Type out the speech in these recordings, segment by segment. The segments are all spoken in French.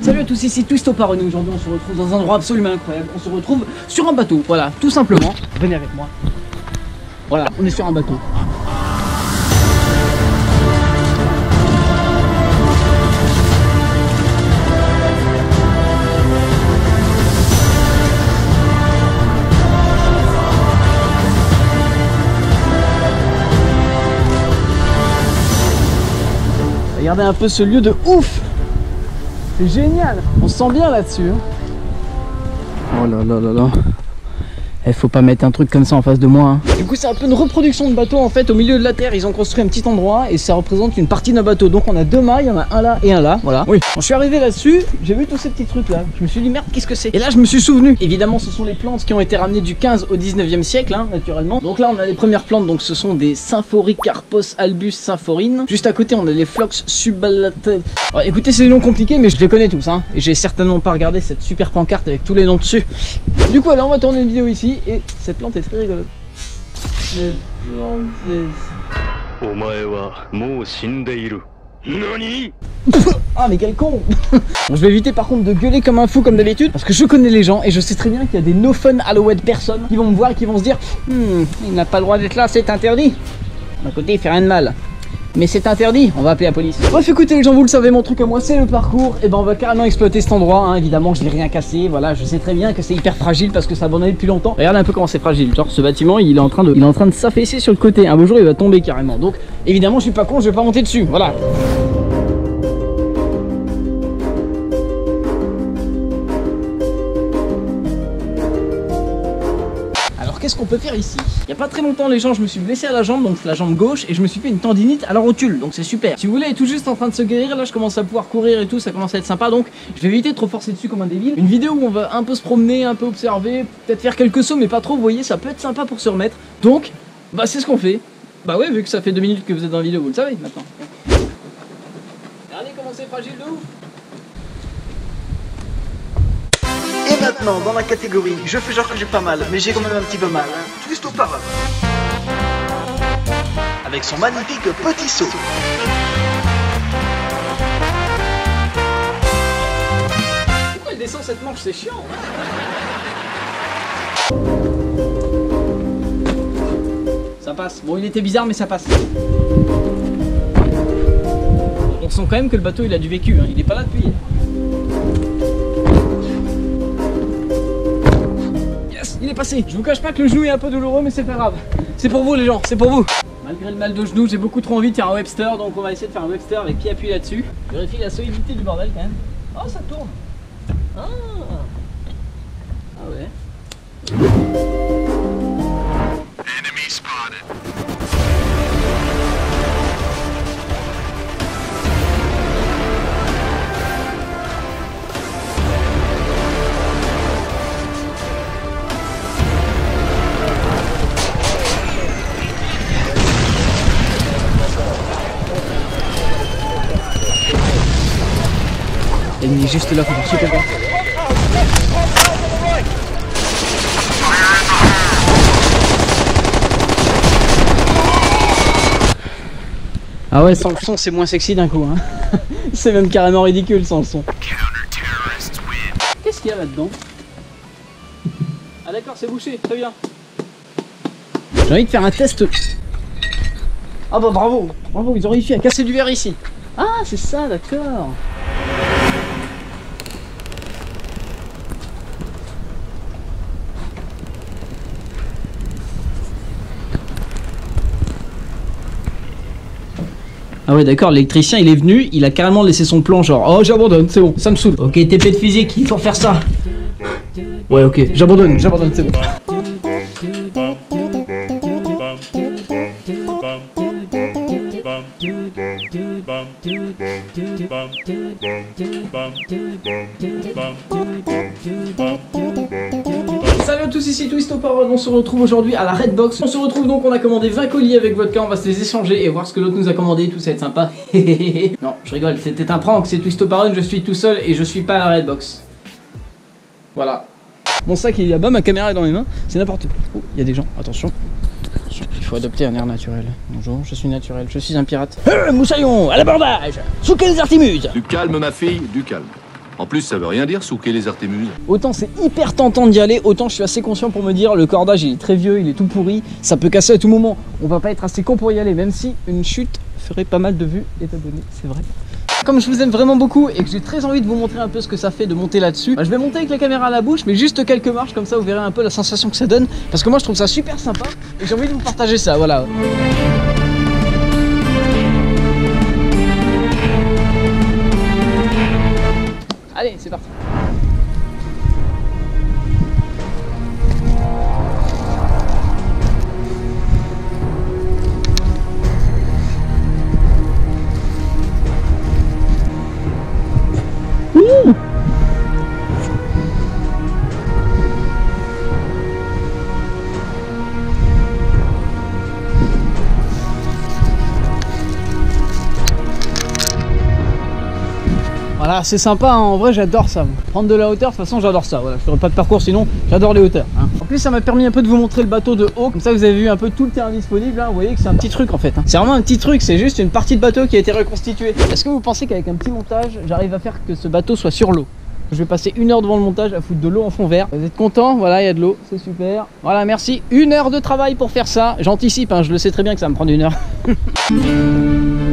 Salut à tous, ici Twist au. Aujourd'hui, on se retrouve dans un endroit absolument incroyable. On se retrouve sur un bateau, voilà, tout simplement. Venez avec moi. Voilà, on est sur un bateau. Regardez un peu ce lieu de ouf C'est génial On se sent bien là-dessus. hein. Oh là là là là. Eh, faut pas mettre un truc comme ça en face de moi. hein. Du coup, c'est un peu une reproduction de bateau en fait. Au milieu de la terre, ils ont construit un petit endroit et ça représente une partie d'un bateau. Donc, on a deux mâts, il y en a un là et un là. Voilà. Oui. Quand je suis arrivé là-dessus, j'ai vu tous ces petits trucs là. Je me suis dit, merde, qu'est-ce que c'est? Et là, je me suis souvenu. Évidemment, ce sont les plantes qui ont été ramenées du 15 au 19e siècle, hein, naturellement. Donc là, on a les premières plantes. Donc, ce sont des Symphoricarpos albus symphorine. Juste à côté, on a les Phlox subalata. Alors, écoutez, c'est des noms compliqués, mais je les connais tous. Hein. Et j'ai certainement pas regardé cette super pancarte avec tous les noms dessus. Du coup, alors on va tourner une vidéo ici et cette plante est très rigolote. Cette plante est... ah mais quel con bon, Je vais éviter par contre de gueuler comme un fou comme d'habitude parce que je connais les gens et je sais très bien qu'il y a des no fun Halloween personnes qui vont me voir et qui vont se dire hmm, il n'a pas le droit d'être là, c'est interdit. D'un côté il fait rien de mal, mais c'est interdit, on va appeler la police. Bref, écoutez les gens, vous le savez, mon truc à moi c'est le parcours. Et ben on va carrément exploiter cet endroit, hein. évidemment, je n'ai rien cassé. Voilà, je sais très bien que c'est hyper fragile parce que ça abandonné depuis longtemps. Regardez un peu comment c'est fragile. Genre, ce bâtiment, il est en train de, il est en train de s'affaisser sur le côté. Un beau jour, il va tomber carrément. Donc, évidemment, je suis pas con, je vais pas monter dessus. Voilà. Peut faire ici Il y a pas très longtemps les gens je me suis blessé à la jambe donc la jambe gauche et je me suis fait une tendinite à la rotule donc c'est super. Si vous voulez tout juste en train de se guérir là je commence à pouvoir courir et tout ça commence à être sympa donc je vais éviter de trop forcer dessus comme un débile. Une vidéo où on va un peu se promener, un peu observer, peut-être faire quelques sauts mais pas trop vous voyez ça peut être sympa pour se remettre. Donc bah c'est ce qu'on fait. Bah ouais vu que ça fait deux minutes que vous êtes dans la vidéo vous le savez maintenant. Regardez comment c'est fragile de ouf Maintenant, dans la catégorie, je fais genre que j'ai pas mal, mais j'ai quand même un petit peu mal. Hein. Twist au parade. Avec son magnifique petit saut. Pourquoi il descend cette manche? C'est chiant Ça passe. Bon, il était bizarre, mais ça passe. On sent quand même que le bateau il a du vécu, hein. il est pas là depuis. Je vous cache pas que le genou est un peu douloureux, mais c'est pas grave. C'est pour vous les gens, c'est pour vous. Malgré le mal de genou, j'ai beaucoup trop envie de faire un Webster, donc on va essayer de faire un Webster avec pied appuyé là-dessus. Vérifie la solidité du bordel quand même. Oh, ça tourne. Ennemi est juste là, faut faire super. Ah ouais, sans le son, c'est moins sexy d'un coup. Hein. c'est même carrément ridicule sans le son. Qu'est-ce qu'il y a là-dedans? Ah d'accord, c'est bouché, très bien. J'ai envie de faire un test. Ah bah bravo, bravo, ils ont réussi à casser du verre ici. Ah, c'est ça, d'accord. Ah ouais d'accord, l'électricien il est venu, il a carrément laissé son plan genre oh j'abandonne, c'est bon, ça me saoule. Ok TP de physique, il faut faire ça. Ouais ok, j'abandonne, j'abandonne, c'est bon. Salut à tous, ici Twist au Parole, on se retrouve aujourd'hui à la Redbox. On se retrouve donc, on a commandé 20 colis avec vodka, on va se les échanger et voir ce que l'autre nous a commandé, tout ça va être sympa. non, je rigole, c'était un prank, c'est Twist je suis tout seul et je suis pas à la Redbox. Voilà. Mon sac il est là-bas, ma caméra est dans mes mains, c'est n'importe quoi. Oh, il y a des gens, attention. Il faut adopter un air naturel. Bonjour, je suis naturel, je suis un pirate. Euh, moussaillon, à l'abordage Sous quels artimuses? Du calme, ma fille, du calme. En plus, ça veut rien dire souquer les artémuses. Autant c'est hyper tentant d'y aller, autant je suis assez conscient pour me dire le cordage il est très vieux, il est tout pourri, ça peut casser à tout moment. On va pas être assez con pour y aller, même si une chute ferait pas mal de vues et d'abonnés, c'est vrai. Comme je vous aime vraiment beaucoup et que j'ai très envie de vous montrer un peu ce que ça fait de monter là-dessus, bah, je vais monter avec la caméra à la bouche, mais juste quelques marches comme ça, vous verrez un peu la sensation que ça donne. Parce que moi je trouve ça super sympa et j'ai envie de vous partager ça, voilà. Allez, c'est parti. C'est sympa, hein. en vrai j'adore ça. Prendre de la hauteur, de toute façon j'adore ça. Voilà, je ferai pas de parcours sinon, j'adore les hauteurs. hein. En plus ça m'a permis un peu de vous montrer le bateau de haut, comme ça vous avez vu un peu tout le terrain disponible. hein. Vous voyez que c'est un petit truc en fait. C'est vraiment un petit truc, c'est juste une partie de bateau qui a été reconstituée. Est-ce que vous pensez qu'avec un petit montage, j'arrive à faire que ce bateau soit sur l'eau? Je vais passer une heure devant le montage à foutre de l'eau en fond vert. Vous êtes content Voilà, il y a de l'eau, c'est super. Voilà, merci. Une heure de travail pour faire ça. J'anticipe, je le sais très bien que ça va me prendre une heure.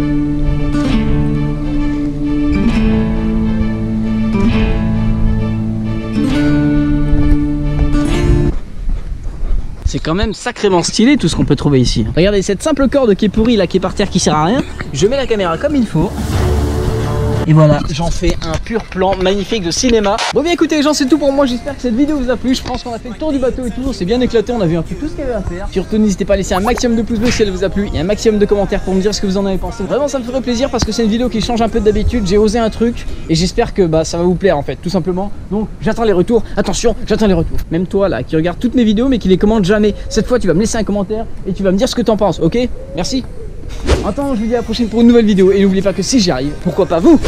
C'est quand même sacrément stylé tout ce qu'on peut trouver ici. Regardez cette simple corde qui est pourrie là, qui est par terre, qui sert à rien. Je mets la caméra comme il faut. Et voilà, j'en fais un pur plan magnifique de cinéma. Bon bien écoutez les gens, c'est tout pour moi. J'espère que cette vidéo vous a plu. Je pense qu'on a fait le tour du bateau et tout. On s'est bien éclaté, on a vu un peu tout ce qu'il y avait à faire. Surtout n'hésitez pas à laisser un maximum de pouces bleus si elle vous a plu et un maximum de commentaires pour me dire ce que vous en avez pensé. Vraiment ça me ferait plaisir parce que c'est une vidéo qui change un peu d'habitude. J'ai osé un truc et j'espère que bah ça va vous plaire en fait, tout simplement. Donc j'attends les retours. Attention, j'attends les retours. Même toi là qui regarde toutes mes vidéos mais qui les commente jamais. Cette fois tu vas me laisser un commentaire et tu vas me dire ce que t'en penses, ok? Merci. Attends, je vous dis à la prochaine pour une nouvelle vidéo. Et n'oubliez pas que si j'y arrive, pourquoi pas vous?